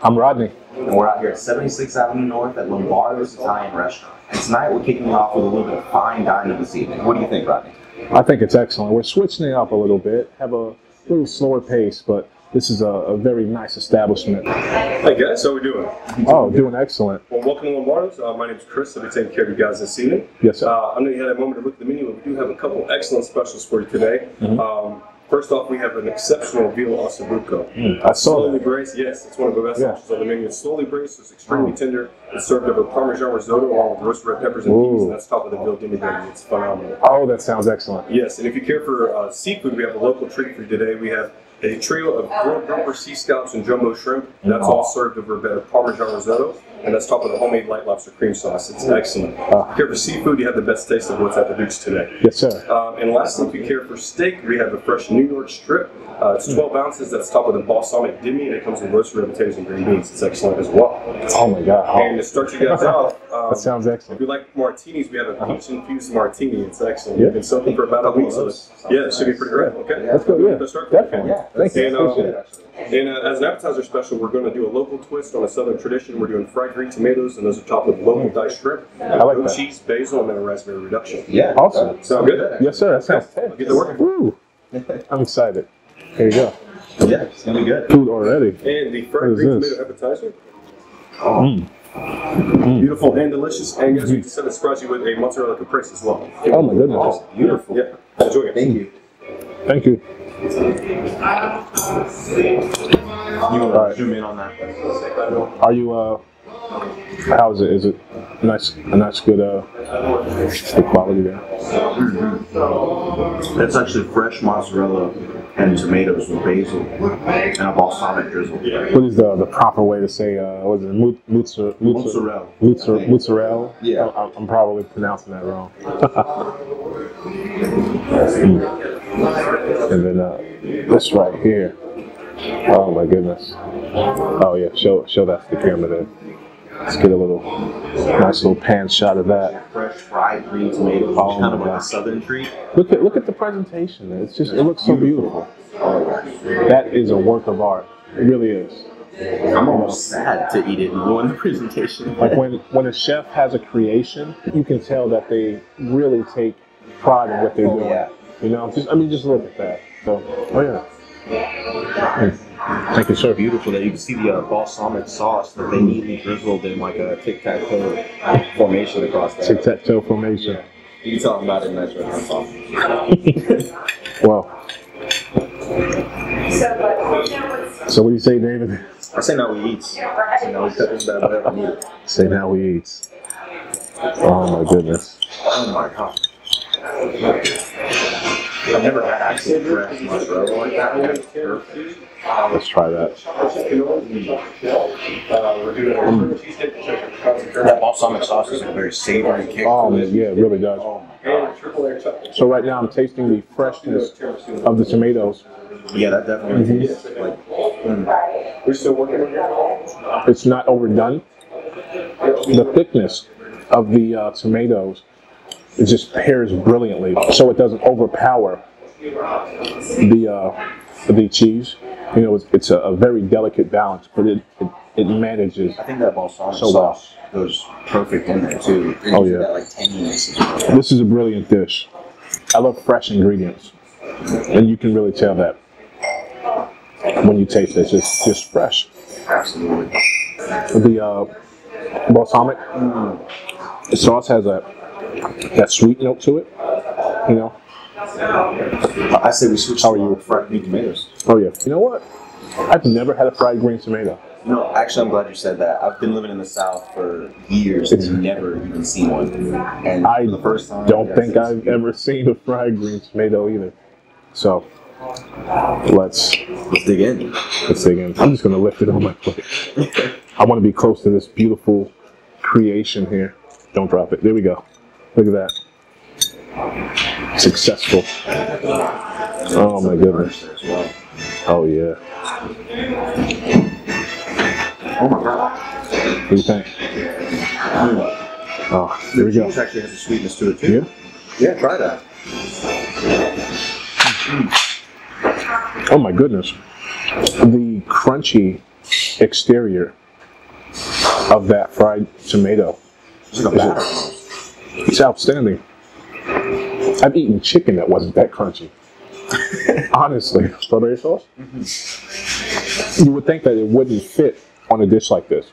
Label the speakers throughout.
Speaker 1: David,
Speaker 2: I'm Rodney.
Speaker 1: and we're out here at 76th Avenue North at Lombardo's Italian Restaurant. And tonight we're kicking off with a little bit of fine dining this evening. What do you think, Rodney?
Speaker 2: I think it's excellent. We're switching it up a little bit, have a little slower pace, but this is a, a very nice establishment.
Speaker 3: Hey guys, how we doing?
Speaker 2: Oh, doing excellent.
Speaker 3: Well, welcome to Lombardo's. Uh, my name is Chris. I'll be taking care of you guys this evening.
Speaker 2: Yes, sir.
Speaker 3: Uh, I know you had a moment to look at the menu, but we do have a couple excellent specials for you today.
Speaker 2: Mm-hmm.
Speaker 3: Um, first off, we have an exceptional veal ossobuco.
Speaker 2: I saw
Speaker 3: Slowly
Speaker 2: that.
Speaker 3: braised, yes, it's one of the best
Speaker 2: Yeah.
Speaker 3: options on the menu. It's slowly braised, it's extremely tender. It's served over Parmesan risotto along with roasted red peppers and
Speaker 2: Ooh.
Speaker 3: peas, and that's topped with the veal demi-glaze. It's phenomenal.
Speaker 2: Oh, that sounds excellent.
Speaker 3: Yes, and if you care for uh, seafood, we have a local treat for you today. We have a trio of grilled grouper sea scallops and jumbo shrimp. That's all served over a Parmesan risotto, and that's topped with a homemade light lobster cream sauce. It's excellent. If you care for seafood, you have the best taste of what's at the Duke's today.
Speaker 2: Yes, sir.
Speaker 3: Um, and lastly, if you care for steak, we have a fresh New York strip. Uh, it's 12 ounces. That's topped with a balsamic demi, and it comes with roasted red potatoes and green beans. It's excellent as well.
Speaker 2: Oh my God.
Speaker 3: And
Speaker 2: Oh,
Speaker 3: to start you guys off, um,
Speaker 2: that sounds excellent.
Speaker 3: if you like martinis, we have a peach infused martini. It's excellent.
Speaker 2: Yeah.
Speaker 3: We've been soaking for about a week, so yeah, it should be pretty great. Okay,
Speaker 2: Let's go. Yeah,
Speaker 3: Let's start.
Speaker 2: definitely. Thank you.
Speaker 3: And, uh,
Speaker 2: it.
Speaker 3: And uh, as an appetizer special, we're going to do a local twist on a southern tradition. We're doing fried green tomatoes, and those are topped with local diced shrimp,
Speaker 2: I like that.
Speaker 3: cheese, basil, and then a raspberry reduction.
Speaker 1: Yeah.
Speaker 2: Awesome.
Speaker 3: Sound good?
Speaker 2: Yes, sir. That sounds
Speaker 3: I'll get to work.
Speaker 2: Woo. I'm excited. Here you go.
Speaker 1: Yeah, it's going to be good.
Speaker 2: Food already.
Speaker 3: And the fried green tomato appetizer.
Speaker 2: Mm.
Speaker 3: Beautiful and delicious. And guys, we decided to surprise you with a mozzarella caprese as well.
Speaker 2: Oh my goodness.
Speaker 1: Oh, beautiful.
Speaker 3: Yeah, enjoy it.
Speaker 1: Thank you.
Speaker 2: Thank you.
Speaker 1: You want to zoom in on that?
Speaker 2: Are you uh? How is it? Is it nice? A nice, good uh, good quality there.
Speaker 1: That's actually fresh mozzarella and tomatoes with basil and a balsamic drizzle.
Speaker 2: What is the the proper way to say? Uh, what is it? Mo- Mozzarella.
Speaker 1: Mozzarella.
Speaker 2: Mozzarella. Mozzarella.
Speaker 1: Yeah.
Speaker 2: I'm, I'm probably pronouncing that wrong. Mm. and then uh, this right here. Oh my goodness. Oh yeah. Show show that to the camera there. Let's get a little nice little pan shot of that.
Speaker 1: Fresh fried green tomatoes,
Speaker 2: Oh,
Speaker 1: kind of like a southern treat.
Speaker 2: Look at look at the presentation. It's just it looks so beautiful. That is a work of art. It really is.
Speaker 1: I'm almost sad to eat it and ruin the presentation.
Speaker 2: Like when when a chef has a creation, you can tell that they really take pride in what they're
Speaker 1: Oh,
Speaker 2: doing.
Speaker 1: yeah.
Speaker 2: You know, just I mean, just look at that. So, oh yeah. Mm. Thank you, sir.
Speaker 1: beautiful that you can see the uh, balsamic sauce that they neatly drizzled in like a tic tac toe formation across there.
Speaker 2: Tic tac toe formation.
Speaker 1: You can tell I'm not in that restaurant.
Speaker 2: Wow. So what do you say, David?
Speaker 1: I say now we eat. I say now we cut this bad boy up and it.
Speaker 2: Say now we eat. Oh my goodness.
Speaker 1: Oh my god. I've never had actually fresh mozzarella like that. It's perfect.
Speaker 2: Let's try that.
Speaker 1: That balsamic sauce is a very savory kick
Speaker 2: Oh
Speaker 1: to
Speaker 2: man,
Speaker 1: it.
Speaker 2: yeah, it really does. So right now I'm tasting the freshness of the tomatoes.
Speaker 1: Yeah, that definitely
Speaker 2: Mhm.
Speaker 1: tastes like. mm.
Speaker 3: We're still working on it.
Speaker 2: It's not overdone. The thickness of the uh, tomatoes it just pairs brilliantly, so it doesn't overpower the uh, the cheese. You know, it's, it's a, a very delicate balance, but it it, it manages.
Speaker 1: I think that balsamic
Speaker 2: So well.
Speaker 1: sauce goes perfect in there too. It
Speaker 2: Oh, yeah.
Speaker 1: That like tanginess well.
Speaker 2: This is a brilliant dish. I love fresh ingredients, and you can really tell that when you taste it. It's just fresh.
Speaker 1: Absolutely.
Speaker 2: The uh, balsamic the sauce has a that sweet note to it. You know.
Speaker 1: I say we switch
Speaker 2: How are you?
Speaker 1: fried green tomatoes.
Speaker 2: Oh yeah. You know what? I've never had a fried green tomato.
Speaker 1: No, actually, I'm glad you said that. I've been living in the South for years and never even seen one. And
Speaker 2: I
Speaker 1: the first time,
Speaker 2: don't think I've ever seen a fried green tomato either. So let's
Speaker 1: Let's dig in.
Speaker 2: let's dig in. I'm just gonna lift it on my plate. I want to be close to this beautiful creation here. Don't drop it. There we go. Look at that. Successful. Oh my goodness. Oh yeah.
Speaker 1: Oh my god.
Speaker 2: What do you think? Oh, there we go.
Speaker 1: Cheese actually has a sweetness to it too.
Speaker 2: Yeah.
Speaker 1: Yeah, try that.
Speaker 2: Oh my goodness. The crunchy exterior of that fried tomato.
Speaker 1: It's like a batter.
Speaker 2: It's outstanding. I've eaten chicken that wasn't that crunchy. Honestly, strawberry sauce. Mm-hmm. You would think that it wouldn't fit on a dish like this.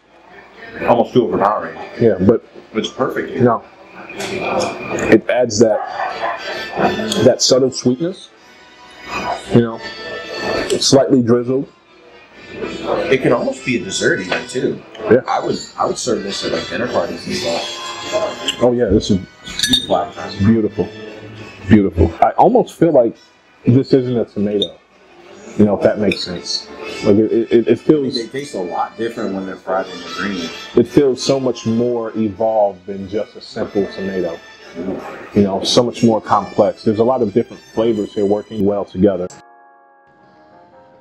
Speaker 1: Almost too overpowering.
Speaker 2: Yeah, but
Speaker 1: It's perfect.
Speaker 2: no. It adds that that subtle sweetness. You know, slightly drizzled.
Speaker 1: It can almost be a dessert even too.
Speaker 2: Yeah.
Speaker 1: I would I would serve this at like dinner parties and stuff.
Speaker 2: Oh yeah, this is
Speaker 1: Beautiful
Speaker 2: beautiful, beautiful. I almost feel like this isn't a tomato. You know, if that makes sense. Like it, it, it
Speaker 1: I mean,
Speaker 2: feels
Speaker 1: they taste a lot different when they're fried in the green.
Speaker 2: it feels so much more evolved than just a simple tomato. You know, so much more complex. There's a lot of different flavors here working well together.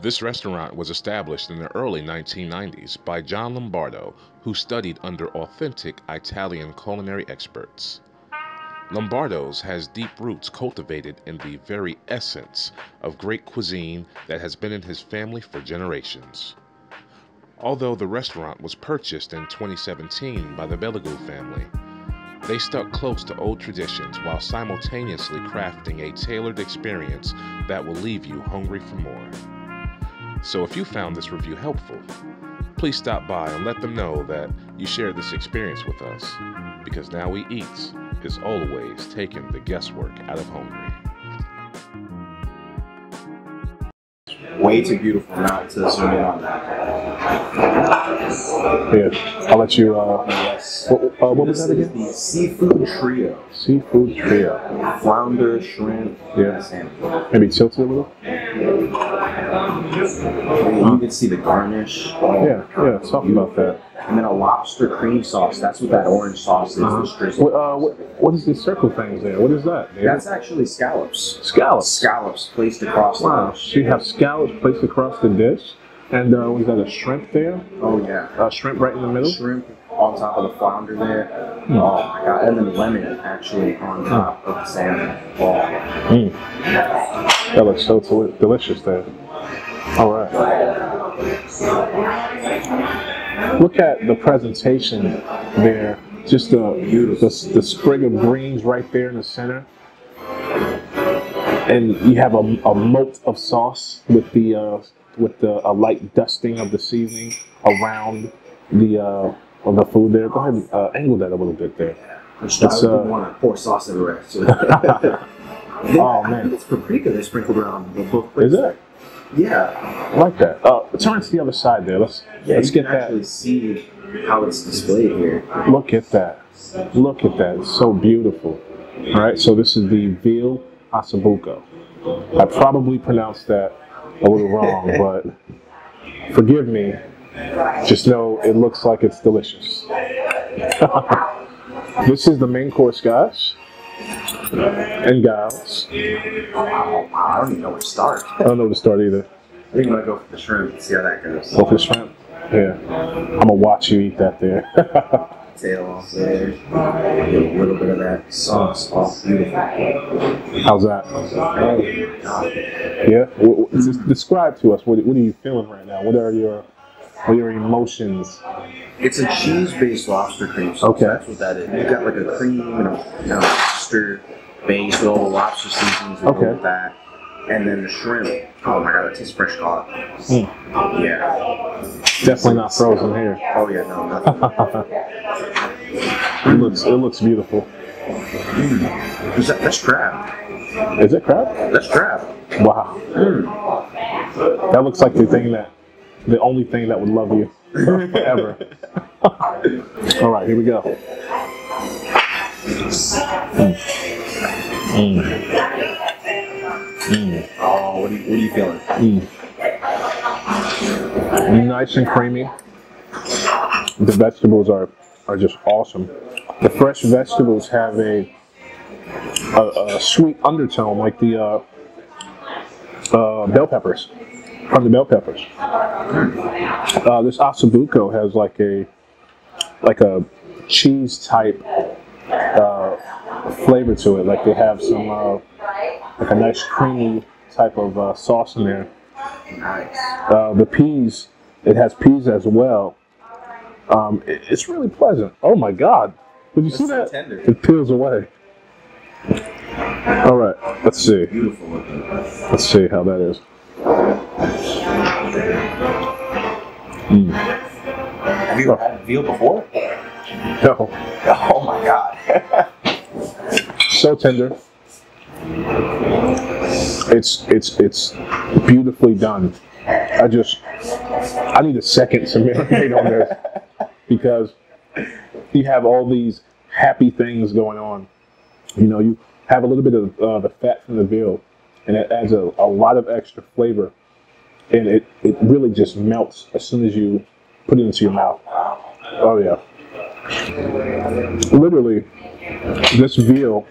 Speaker 4: This restaurant was established in the early 1990s by John Lombardo, who studied under authentic Italian culinary experts. Lombardo's has deep roots cultivated in the very essence of great cuisine that has been in his family for generations. Although the restaurant was purchased in 2017 by the Bellegou family, they stuck close to old traditions while simultaneously crafting a tailored experience that will leave you hungry for more. So if you found this review helpful, please stop by and let them know that you shared this experience with us, because Now We Eats is always taking the guesswork out of hungry.
Speaker 1: Way too beautiful not to zoom in on that.
Speaker 2: Yeah, I'll let you. Uh,
Speaker 1: Yes.
Speaker 2: what, uh, what was that again?
Speaker 1: the seafood trio.
Speaker 2: Seafood trio.
Speaker 1: Flounder, shrimp,
Speaker 2: Yeah.
Speaker 1: and.
Speaker 2: Maybe tilt it a little.
Speaker 1: You can see the garnish.
Speaker 2: Yeah, yeah. Talk about that.
Speaker 1: And then a lobster cream sauce. That's what that orange sauce is.
Speaker 2: Uh-huh. What, uh, what, what is these circle things there? What is that? David?
Speaker 1: That's actually scallops.
Speaker 2: scallops.
Speaker 1: Scallops placed across
Speaker 2: Wow.
Speaker 1: the dish.
Speaker 2: So you have scallops placed across the dish, and uh, was that a shrimp there?
Speaker 1: Oh yeah.
Speaker 2: A shrimp right in the middle.
Speaker 1: Shrimp on top of the flounder there. Oh my god. And then lemon actually on top of the salmon. Oh.
Speaker 2: Mm. That looks so del- delicious there. All right. Look at the presentation there. Just the, the, the sprig of greens right there in the center. And you have a, a moat of sauce with the uh, with the a light dusting of the seasoning around the uh, of the food there. Go ahead and uh, angle that a little bit there.
Speaker 1: It's, I
Speaker 2: uh,
Speaker 1: wouldn't want to pour sauce everywhere. So.
Speaker 2: Oh,
Speaker 1: I
Speaker 2: man.
Speaker 1: think it's paprika they sprinkled around the both places.
Speaker 2: Is it?
Speaker 1: Yeah.
Speaker 2: I like that. Uh, turn to the other side there. Let's
Speaker 1: Yeah,
Speaker 2: let's get that.
Speaker 1: actually see how it's displayed here.
Speaker 2: Look at that. Look at that. It's so beautiful. All right, so this is the veal asabuco. I probably pronounced that a little wrong, but forgive me. Just know it looks like it's delicious. this is the main course, guys and gals.
Speaker 1: Oh, I don't even know where to start.
Speaker 2: I don't know where to start either.
Speaker 1: I think I'm gonna go for the shrimp and see how that goes.
Speaker 2: Go for the shrimp. Yeah, I'm gonna watch you eat that there.
Speaker 1: Tail off there. Get a little bit of that sauce off. Beautiful.
Speaker 2: How's that?
Speaker 1: Oh.
Speaker 2: Yeah. Just describe to us what, what are you feeling right now? What are your what are your emotions?
Speaker 1: It's a cheese-based lobster cream sauce.
Speaker 2: Okay.
Speaker 1: That's what that is. You got like a cream and a you know, lobster with all the lobster seasonings go
Speaker 2: Okay.
Speaker 1: with that. And then the shrimp. Oh my god, it tastes fresh caught.
Speaker 2: Mm.
Speaker 1: Yeah.
Speaker 2: Definitely not frozen here.
Speaker 1: Oh yeah, no, nothing.
Speaker 2: It looks it looks beautiful.
Speaker 1: Is that, that's crab.
Speaker 2: Is it crab?
Speaker 1: That's crab.
Speaker 2: Wow.
Speaker 1: Mm.
Speaker 2: That looks like the thing that the only thing that would love you forever. All right, here we go. Mm. Mm.
Speaker 1: Oh, what are you, what are you feeling?
Speaker 2: Mm. Nice and creamy. The vegetables are, are just awesome. The fresh vegetables have a a, a sweet undertone, like the uh, uh, bell peppers from the bell peppers. Uh, this asabuco has like a like a cheese type uh, flavor to it. Like they have some uh, like a nice creamy type of uh, sauce in there.
Speaker 1: Nice.
Speaker 2: Uh, the peas It has peas as well. Um, it- it's really pleasant. Oh my God! Did you see
Speaker 1: It's so
Speaker 2: that?
Speaker 1: tender.
Speaker 2: It peels away. All right, let's see. Let's see how that is.
Speaker 1: Have you ever had veal before?
Speaker 2: No,
Speaker 1: god.
Speaker 2: so tender. It's it's it's beautifully done. I just I need a second to marinate on this because you have all these happy things going on. You know, you have a little bit of uh, the fat from the veal, and it adds a, a lot of extra flavor, and it, it really just melts as soon as you put it into your mouth. Oh yeah. Literally, this veal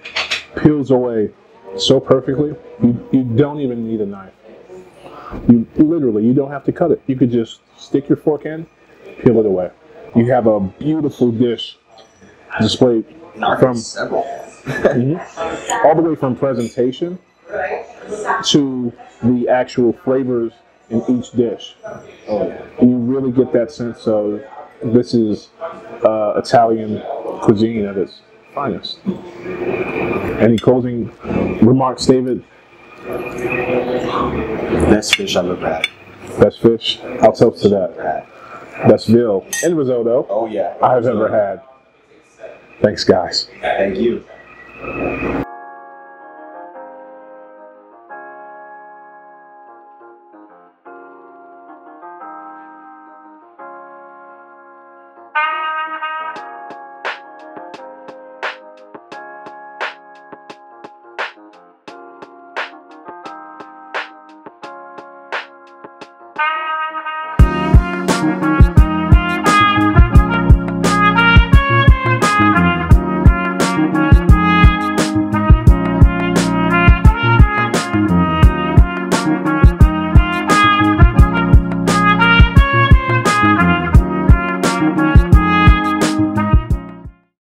Speaker 2: peels away so perfectly. You, you don't even need a knife. You literally you don't have to cut it. You could just stick your fork in, peel it away. You have a beautiful dish displayed
Speaker 1: From several. Mhm.
Speaker 2: all the way from presentation to the actual flavors in each dish.
Speaker 1: Oh yeah.
Speaker 2: You really get that sense of this is uh, Italian cuisine at its finest. Any closing remarks, David?
Speaker 1: Best fish I've ever had.
Speaker 2: Best fish? I'll toast to that. Best veal and risotto
Speaker 1: Oh yeah.
Speaker 2: I've ever had. Thanks, guys.
Speaker 1: Thank you.